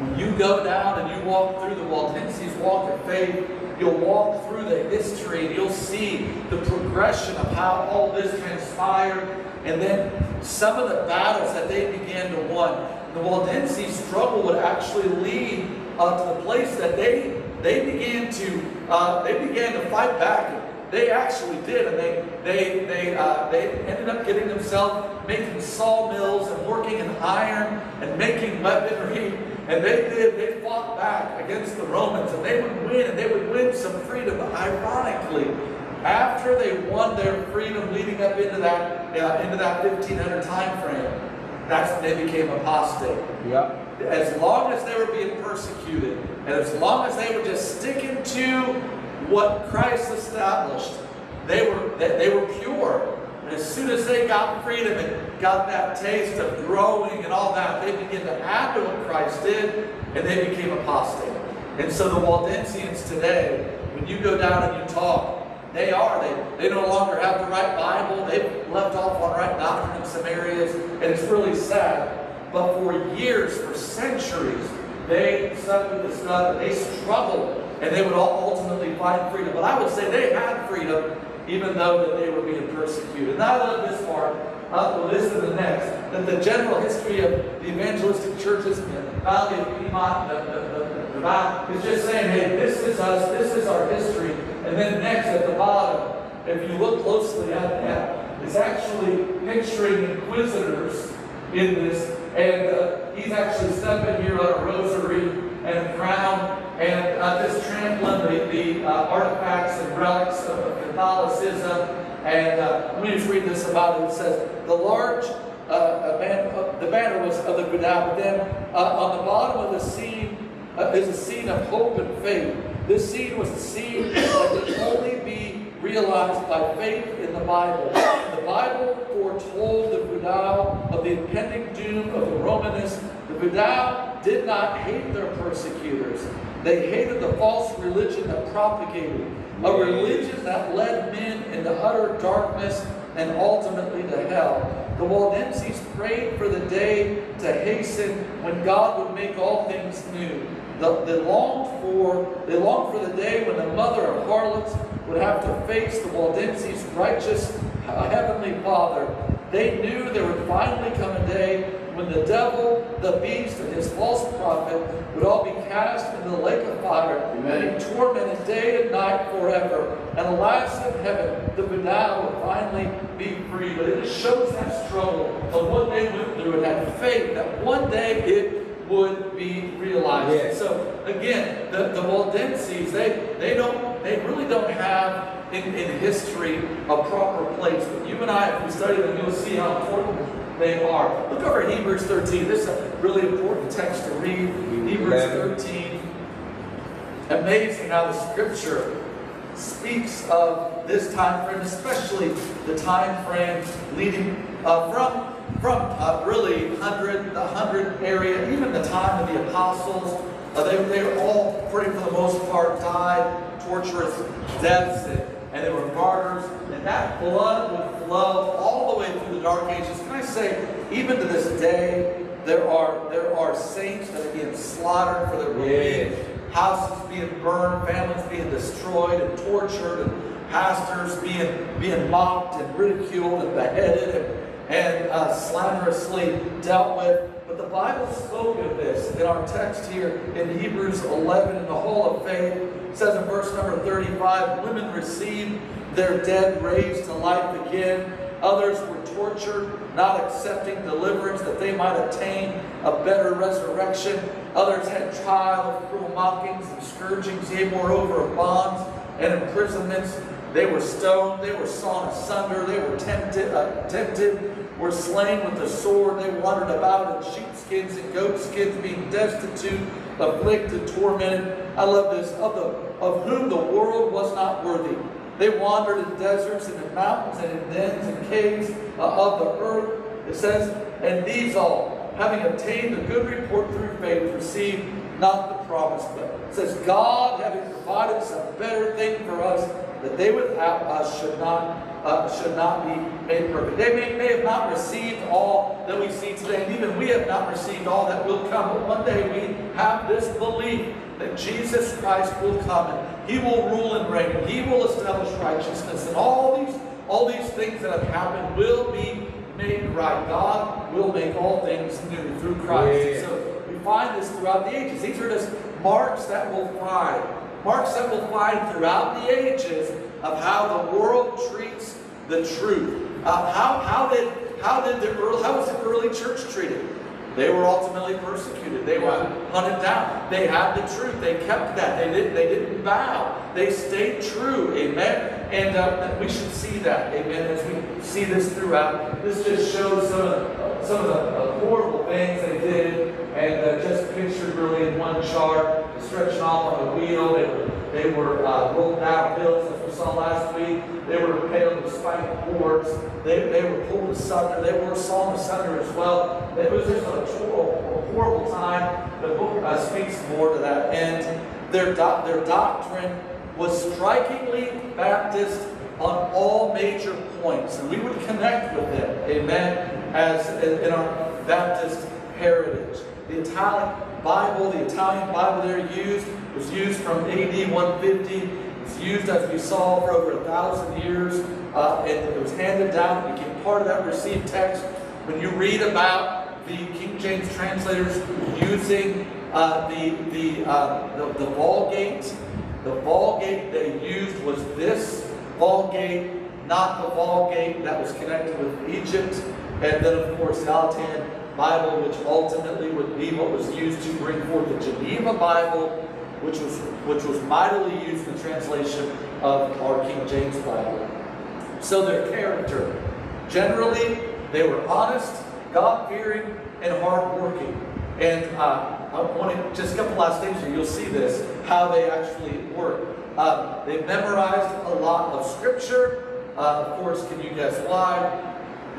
When you go down and you walk through the Waldenses Walk of Faith, you'll walk through the history and you'll see the progression of how all this transpired and then some of the battles that they began to win. The Waldenses struggle would actually lead uh, to the place that they they began to uh, they began to fight back. They actually did, and they they they uh, they ended up getting themselves making sawmills and working in iron and making weaponry. And they did. They fought back against the Romans, and they would win, and they would win some freedom. Ironically, after they won their freedom, leading up into that uh, into that 1500 time frame, that's when they became apostate. Yeah. As long as they were being persecuted, and as long as they were just sticking to what Christ established, they were they, they were pure. As soon as they got freedom and got that taste of growing and all that, they began to to what Christ did, and they became apostate. And so the Waldensians today, when you go down and you talk, they are. They, they no longer have the right Bible. They've left off on right doctrine in some areas, and it's really sad. But for years, for centuries, they with the stuff, and they struggled, and they would all ultimately find freedom. But I would say they had freedom, even though that they were being persecuted. And I love this part. Uh, this and the next. That the general history of the evangelistic churches in the Valley of Piedmont, the, the, the, the is just saying, hey, this is us, this is our history. And then next at the bottom, if you look closely at that, it's actually picturing inquisitors in this. And uh, he's actually stepping here on a rosary and crown and uh, just trampling the, the uh, artifacts and relics of Catholicism. And uh, let me just read this about it. It says, the large uh, uh, the banner was of the Vaudois, but then on the bottom of the scene is a scene of hope and faith. This seed was a seed that could only be realized by faith in the Bible. The Bible foretold the Vaudois of the impending doom of the Romanists. The Vaudois did not hate their persecutors. They hated the false religion that propagated, a religion that led men into utter darkness and ultimately to hell. The Waldenses prayed for the day to hasten when God would make all things new. The, they longed for they longed for the day when the mother of harlots would have to face the Waldenses' righteous uh, heavenly Father. They knew there would finally come a day when the devil, the beast, and his false prophet would all be cast into the lake of fire Amen. and be tormented day and night forever. And alas, in heaven, the Vaudois would finally be free. But it shows that struggle of what they went through and that faith that one day it would be realized. So again, the, the Waldenses, they, they don't they really don't have in, in history a proper place. But you and I, if we study them, you'll see how important they are. Look over at Hebrews 13. This is a really important text to read. Hebrews 13. Amazing how the scripture speaks of this time frame, especially the time frame leading uh, from from uh, really hundred the hundred area, even the time of the apostles. Uh, they they all pretty for the most part died torturous deaths, and, and they were martyrs. And that blood would flow all the way through the dark ages. Can I say, even to this day, there are there are saints that are being slaughtered for their belief. Yes. Houses being burned, families being destroyed and tortured, and pastors being being mocked and ridiculed and beheaded and, and uh, slanderously dealt with. Bible spoke of this in our text here in Hebrews 11 in the Hall of Faith. It says in verse number 35, women received their dead raised to life again. Others were tortured, not accepting deliverance that they might attain a better resurrection. Others had trial cruel mockings and scourgings, yea, moreover, of bonds and imprisonments. They were stoned, they were sawn asunder, they were tempted, uh, tempted, were slain with the sword. They wandered about in sheepskins and goat goatskins, being destitute, afflicted, tormented. I love this. Of the of whom the world was not worthy. They wandered in deserts and in mountains and in dens and caves uh, of the earth. It says, and these all, having obtained a good report through faith, received not the promise. But it says, God, having provided some better thing for us, that they without us should not uh, should not be made perfect. They may, may have not received all that we see today, and even we have not received all that will come. But one day we have this belief that Jesus Christ will come and He will rule and reign, and He will establish righteousness, and all these all these things that have happened will be made right. God will make all things new through Christ. And Yeah. so we find this throughout the ages. These are just marks that will find. Will find throughout the ages of how the world treats the truth. Uh, how, how did how did the early how was the early church treated? They were ultimately persecuted. They were hunted down. They had the truth. They kept that. They didn't. They didn't bow. They stayed true. Amen. And uh, we should see that. Amen. As we see this throughout, this just shows some of the, some of the horrible things they did, and uh, just pictured really in one chart, stretching off on a wheel. They were they were uh, rolled out hills, as we saw last week. They were impaled with spiked boards. They, they were pulled asunder. They were sawn asunder as well. It was just a, horrible, a horrible time. The book uh, speaks more to that. And their, doc- their doctrine was strikingly Baptist on all major points. And we would connect with them, amen, as in, in our Baptist heritage. The Italian Bible, the Italian Bible there used, was used from AD 150. It's used, as we saw, for over a thousand years. Uh, and it was handed down, it became part of that received text. When you read about the King James translators using uh, the, the, uh, the, the Vulgate, the Vulgate they used was this Vulgate, not the Vulgate that was connected with Egypt. And then, of course, Altan Bible, which ultimately would be what was used to bring forth the Geneva Bible, which was, which was mightily used in the translation of our King James Bible. So their character, generally, they were honest, God-fearing, and hard-working. And uh, I want to, just a couple last things here, you'll see this, how they actually work. Uh, they memorized a lot of scripture. Uh, of course, can you guess why?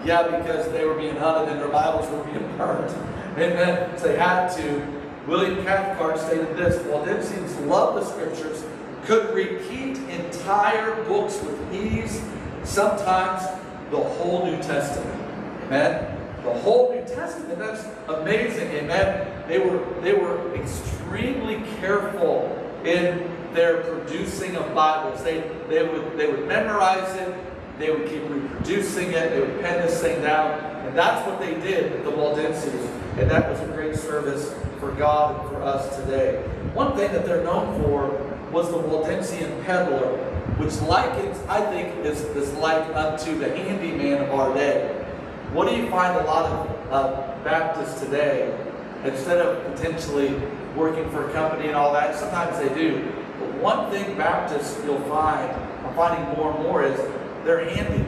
Yeah, because they were being hunted and their Bibles were being burned. Amen. So they had to. William Cathcart stated this Waldensians loved the scriptures, could repeat entire books with ease, sometimes the whole New Testament. Amen. The whole New Testament. That's amazing. Amen. They were they were extremely careful in their producing of Bibles. They they would they would memorize it. They would keep reproducing it. They would pen this thing down, and that's what they did. With the Waldenses. and that was a great service for God and for us today. One thing that they're known for was the Waldensian peddler, which likens, I think, is, is like unto the handyman of our day. What do you find a lot of uh, Baptists today, instead of potentially working for a company and all that, sometimes they do. But one thing Baptists you'll find, I'm finding more and more, is they're handy.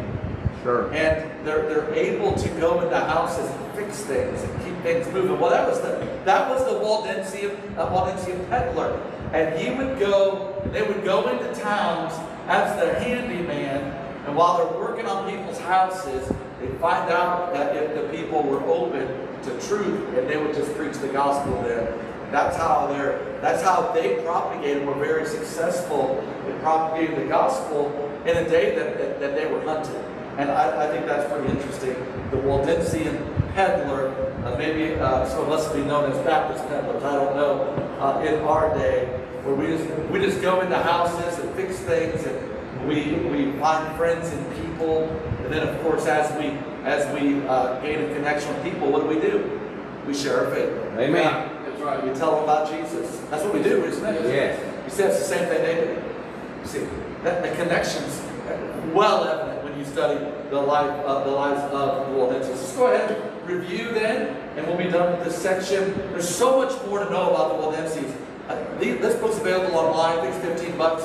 Sure. And they're, they're able to go into houses and fix things and keep things moving. Well, that was the that was the Waldensian uh, Waldensian peddler, and he would go. They would go into towns as the handyman, and while they're working on people's houses, they'd find out that if the people were open to truth, and they would just preach the gospel there. That's how they're. That's how they propagated. Were very successful in propagating the gospel in a day that, that, they were hunted. And I, I think that's pretty interesting. The Waldensian peddler, uh, maybe uh, some of us would be known as Baptist peddlers, I don't know, uh, in our day, where we just, we just go into houses and fix things and we, we find friends and people. And then, of course, as we, as we uh, gain a connection with people, what do we do? We share our faith. Amen. That's right. We tell them about Jesus. That's what we do, isn't it? Yes. You see, that's the same thing they. You see, that the connections well evident when you study the life of the lives of the Waldensians. Let's go ahead and review then, and we'll be done with this section. There's so much more to know about the Waldenses. Uh, this book's available online. I think it's 15 bucks.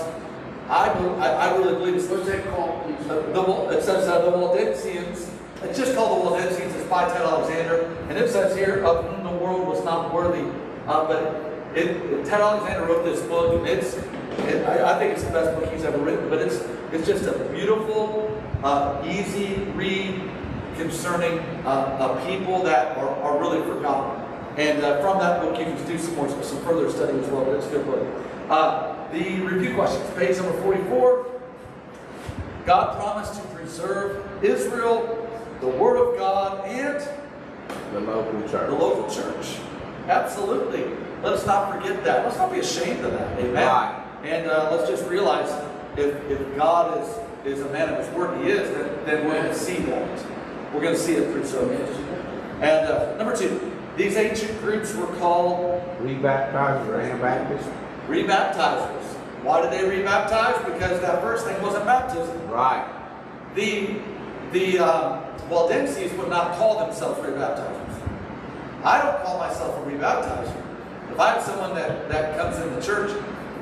I, I, I really believe it's What's that called, please? the, the, it says uh, the Waldensians. It's just called the Waldensians. It's by Ted Alexander, and it says here, "Of whom the world was not worthy." Uh, but it, it- Ted Alexander wrote this book, and it's. It, I, I think it's the best book he's ever written. But it's it's just a beautiful, uh, easy read concerning uh, a people that are, are really forgotten. And uh, from that book, you can do some more, some further study as well. But it's a good book. Uh, the review questions, page number forty-four. God promised to preserve Israel, the Word of God, and The local church. the local church. Absolutely. Let us not forget that. Let's not be ashamed of that. Amen. Right. And uh, let's just realize if, if God is, is a man of his word, he is, then, then we're going to see that. We're going to see it preserved. And uh, number two, these ancient groups were called Rebaptized or Anabaptist? rebaptizers. Why did they rebaptize? Because that first thing wasn't baptism. Right. The the um, Waldenses would not call themselves rebaptizers. I don't call myself a rebaptizer. If I have someone that, that comes in the church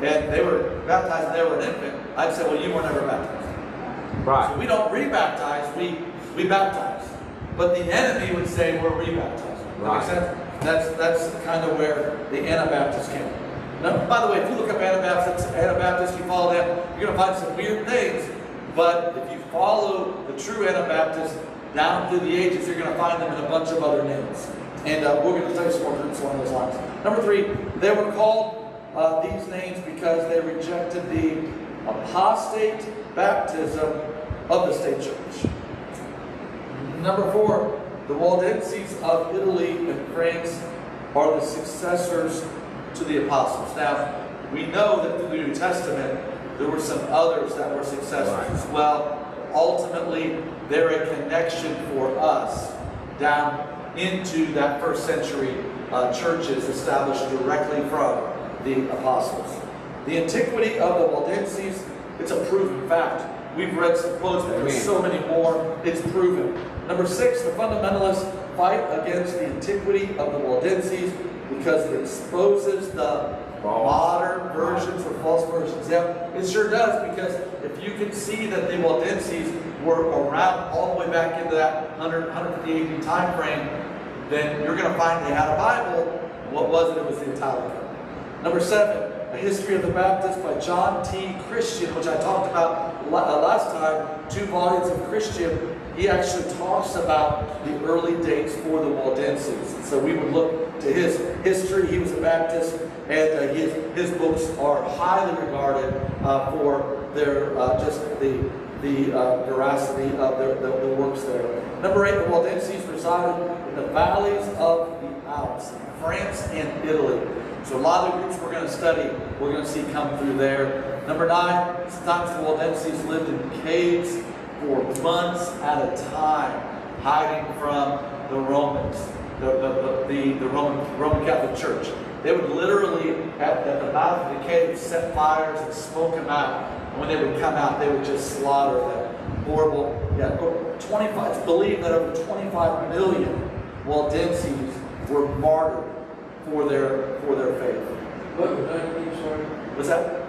and they were baptized and they were an infant, I'd say, well, you were never baptized. So Right. we don't rebaptize, we, we baptize. But the enemy would say we're rebaptized. That Right. makes sense? That's, that's kind of where the Anabaptists came. Now, by the way, if you look up Anabaptists, Anabaptists, you follow them, you're going to find some weird things. But if you follow the true Anabaptists down through the ages, you're going to find them in a bunch of other names. And uh, we're going to tell you some more groups along those lines. Number three, they were called uh, these names because they rejected the apostate baptism of the state church. Number four, the Waldenses of Italy and France are the successors to the apostles. Now, we know that through the New Testament, there were some others that were successors Right. as well. Ultimately, they're a connection for us down into that first century uh, churches established directly from the apostles. The antiquity of the Waldenses, it's a proven fact. We've read some quotes, but there's so many more. It's proven. Number six, the fundamentalists fight against the antiquity of the Waldenses because it exposes the modern versions or false versions. Yep, it sure does because if you can see that the Waldenses were around all the way back into that 100, 150 AD time frame, then you're going to find they had a Bible. What was it? It was the Italica. Number seven, A History of the Baptist by John T. Christian, which I talked about uh, last time, two volumes of Christian. He actually talks about the early dates for the Waldenses. And so we would look to his history. He was a Baptist, and uh, his, his books are highly regarded uh, for their uh, just the the uh, veracity of their, the, the works there. Number eight, the Waldenses resided in the valleys of the Alps, France and Italy. So a lot of the groups we're going to study, we're going to see come through there. Number nine, sometimes the Waldenses lived in caves for months at a time, hiding from the Romans, the, the, the, the, Roman, Roman Catholic Church. They would literally, at, at the mouth of the cave, set fires and smoke them out. And when they would come out, they would just slaughter them. Horrible. Yeah, over 25, it's believed that over 25 million Waldenses were martyred for their, for their faith. What, nineteen, sorry? What's that?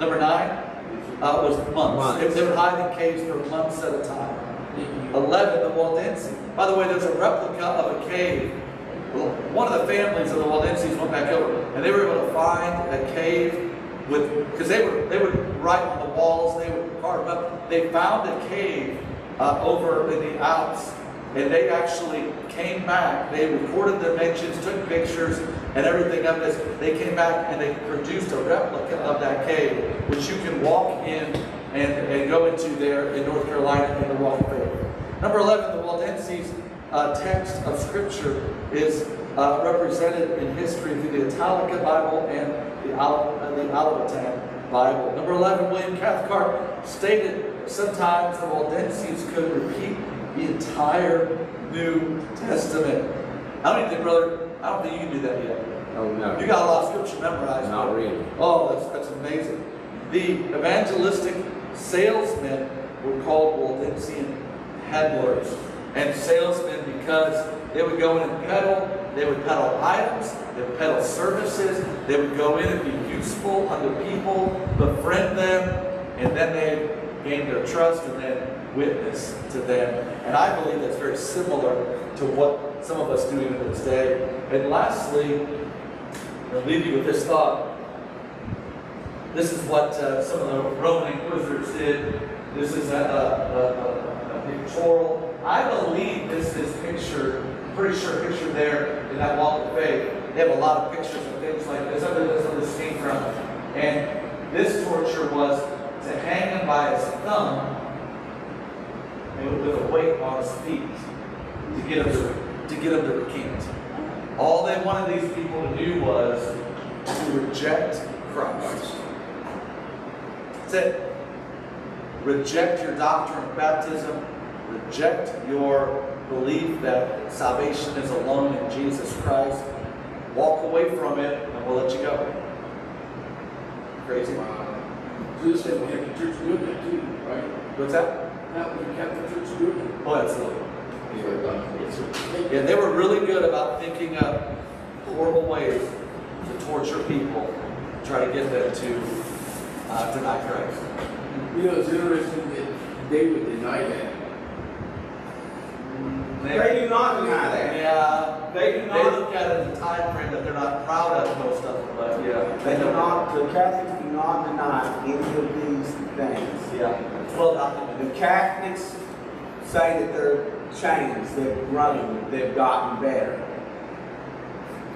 Number nine? uh, was months. Months. They, they would hide in caves for months at a time. 11, the Waldenses. By the way, there's a replica of a cave. One of the families of the Waldenses went back over, and they were able to find a cave with, because they would, they would write on the walls, they would carve up. They found a cave uh, over in the Alps, and they actually came back. They recorded the dimensions, took pictures, and everything of this. They came back and they produced a replica of that cave, which you can walk in and, and go into there in North Carolina in the of Faith. Number 11, the Waldenses uh, text of Scripture is uh, represented in history through the Italica Bible and the, Al- uh, the Bible. Number 11, William Cathcart stated sometimes the Waldenses could repeat the entire New Testament. I don't even think, brother, I don't think you can do that yet. Oh, no. You got a lot of scripture memorized. Not really. Oh, that's, that's amazing. The evangelistic salesmen were called Waldensian peddlers. And salesmen because they would go in and peddle, they would peddle items, they would peddle services, they would go in and be useful unto people, befriend them, and then they gain their trust and then witness to them. And I believe that's very similar to what some of us do even to this day. And lastly, I'll leave you with this thought. This is what uh, some of the Roman inquisitors did. This is a, a, a, a pictorial. I believe this is picture, pretty sure picture there in that wall of faith. They have a lot of pictures of things like this. Other this where this came from. And this torture was to hang him by his thumb and with a weight on his feet to get him to, to get him to recant. All they wanted these people to do was to reject Christ. That's it. Reject your doctrine of baptism. Reject your belief that salvation is alone in Jesus Christ. Walk away from it, and we'll let you go. Crazy. Jesus said we have the church doing that too, right? What's that? That was the Catholic doing. Oh, absolutely. Yeah. Yeah, they were really good about thinking up horrible ways to torture people, try to get them to uh, deny Christ. You know, it's interesting that they would deny that. They do not deny that. Yeah, They do they not, look at it in a time frame that they're not proud of most of them, but yeah. they do not, the Catholics do not deny any of these things. Yeah, it's well documented. The Catholics say that their chains, they've grown, they've gotten better.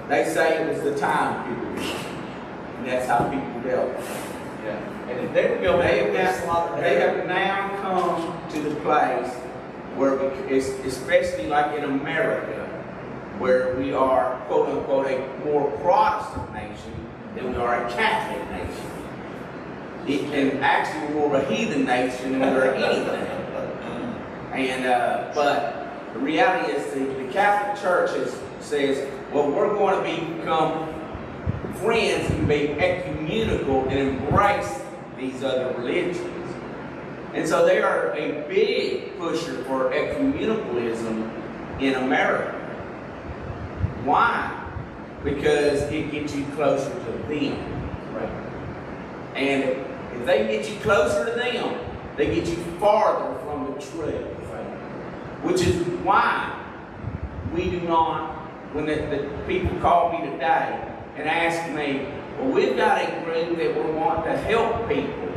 They say it was the time period. And that's how people dealt. Yeah. And if they were going, They have now, they have now come to the place where we, especially like in America, where we are quote unquote a more Protestant nation than we are a Catholic nation. It, and actually of a heathen nation we're anything. And uh, but the reality is the, the Catholic Church is, says, well, we're going to become friends and be ecumenical and embrace these other religions. And so they are a big pusher for ecumenicalism in America. Why? Because it gets you closer to them. Right. And if they get you closer to them, they get you farther from the truth. Which is why we do not, when the, the people call me today and ask me, well, we've got a group that we want to help people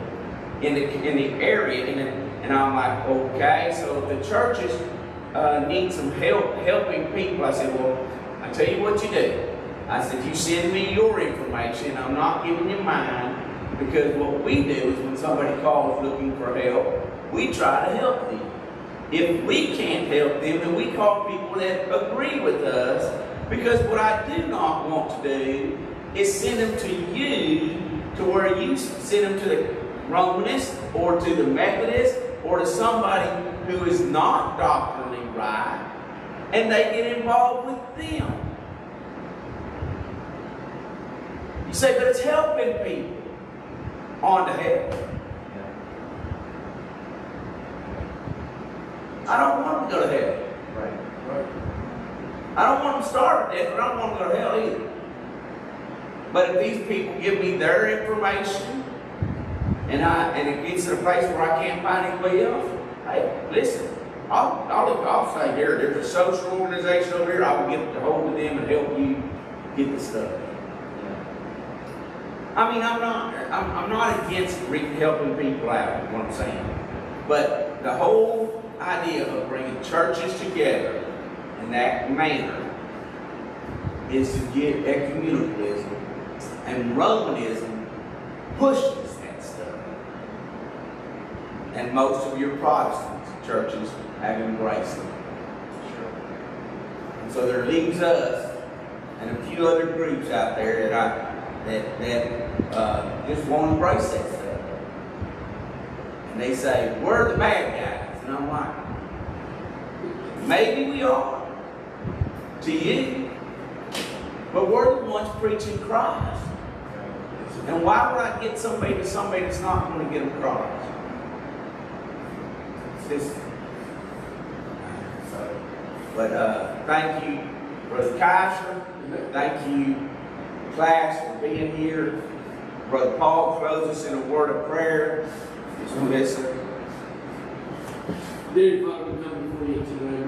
in the, in the area. And, and I'm like, okay, so the churches uh, need some help helping people, I said, well, I tell you what you do. I said, you send me your information. I'm not giving you mine. Because what we do is when somebody calls looking for help, we try to help them. If we can't help them, then we call people that agree with us. Because what I do not want to do is send them to you to where you send them to the Romanist or to the Methodist or to somebody who is not doctrinally right and they get involved with them. You say, but it's helping people on to hell. I don't want them to go to hell. Right. Right. I don't want them to starve to death, but I don't want them to go to hell either. But if these people give me their information and I, and it gets to a place where I can't find anybody else, hey, listen, I'll, I'll, I'll say, here, there's a social organization over here, I will get a hold of them and help you get the stuff. I mean, I'm not, I'm, I'm not against helping people out, is what I'm saying. But the whole idea of bringing churches together in that manner is to get ecumenicalism and Romanism pushes that stuff. And most of your Protestant churches have embraced them. And so there leaves us and a few other groups out there that I that that uh, just won't embrace that stuff. And they say, we're the bad guys. And I'm like, maybe we are to you. But we're the ones preaching Christ. And why would I get somebody to somebody that's not going to get them Christ? It's just, so, but uh, thank you, Brother Kaiser. Thank you, class, for being here. Brother Paul, closes in a word of prayer. Just listen. Dear Father, we come before you tonight,